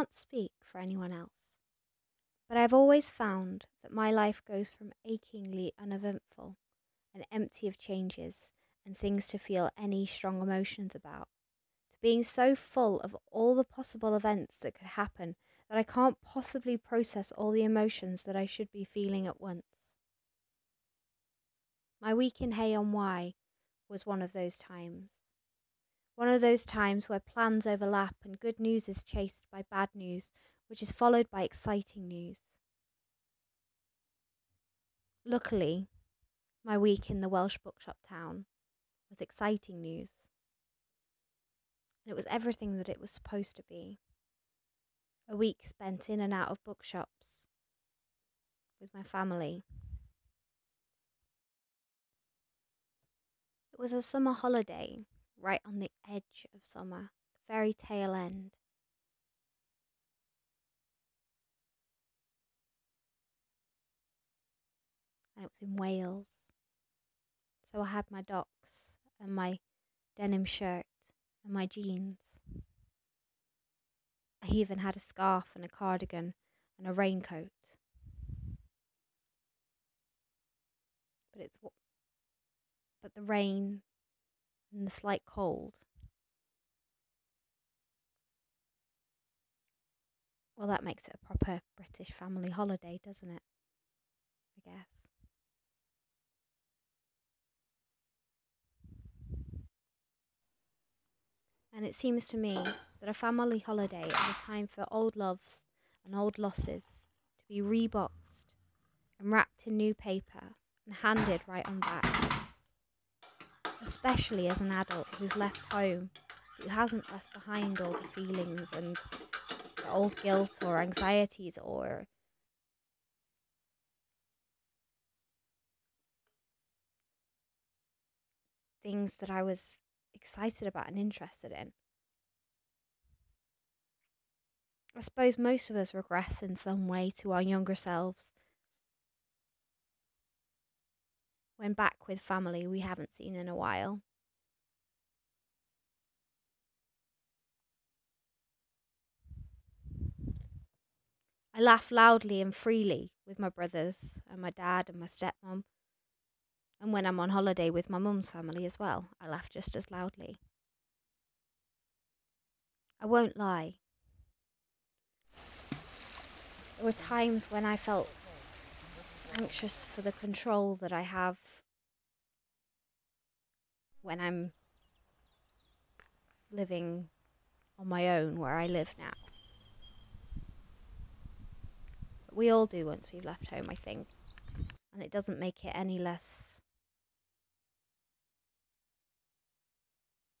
can't speak for anyone else, but I've always found that my life goes from achingly uneventful and empty of changes and things to feel any strong emotions about, to being so full of all the possible events that could happen that I can't possibly process all the emotions that I should be feeling at once. My week in Hay-on-Wye was one of those times. One of those times where plans overlap and good news is chased by bad news, which is followed by exciting news. Luckily, my week in the Welsh bookshop town was exciting news. And it was everything that it was supposed to be. A week spent in and out of bookshops with my family. It was a summer holiday right on the edge of summer, the very tail end. And it was in Wales. So I had my Docs and my denim shirt and my jeans. I even had a scarf and a cardigan and a raincoat. But it's but the rain and the slight cold. Well, that makes it a proper British family holiday, doesn't it? I guess. And it seems to me that a family holiday is a time for old loves and old losses to be reboxed and wrapped in new paper and handed right on back especially as an adult who's left home, who hasn't left behind all the feelings and the old guilt or anxieties or things that I was excited about and interested in. I suppose most of us regress in some way to our younger selves when back with family we haven't seen in a while. I laugh loudly and freely with my brothers and my dad and my stepmom. And when I'm on holiday with my mum's family as well, I laugh just as loudly. I won't lie. There were times when I felt anxious for the control that I have when I'm living on my own where I live now. But we all do once we've left home, I think. And it doesn't make it any less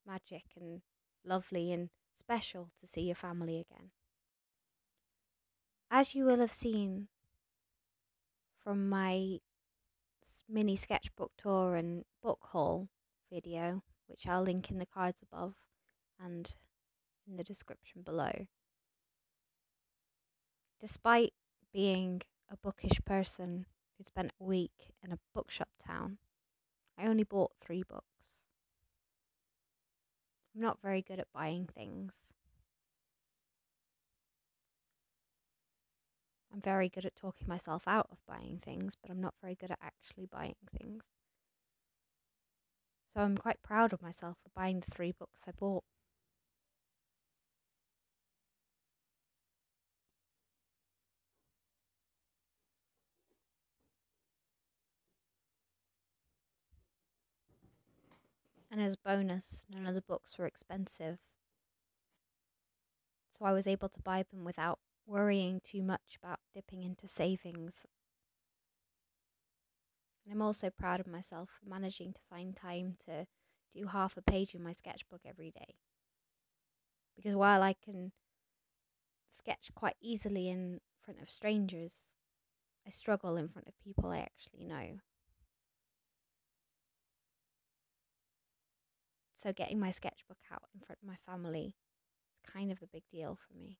magic and lovely and special to see your family again. As you will have seen from my mini sketchbook tour and book haul video, which I'll link in the cards above and in the description below. Despite being a bookish person who spent a week in a bookshop town, I only bought three books. I'm not very good at buying things. I'm very good at talking myself out of buying things, but I'm not very good at actually buying things. So I'm quite proud of myself for buying the three books I bought. And as a bonus, none of the books were expensive. So I was able to buy them without worrying too much about dipping into savings and I'm also proud of myself for managing to find time to do half a page in my sketchbook every day. Because while I can sketch quite easily in front of strangers, I struggle in front of people I actually know. So getting my sketchbook out in front of my family is kind of a big deal for me.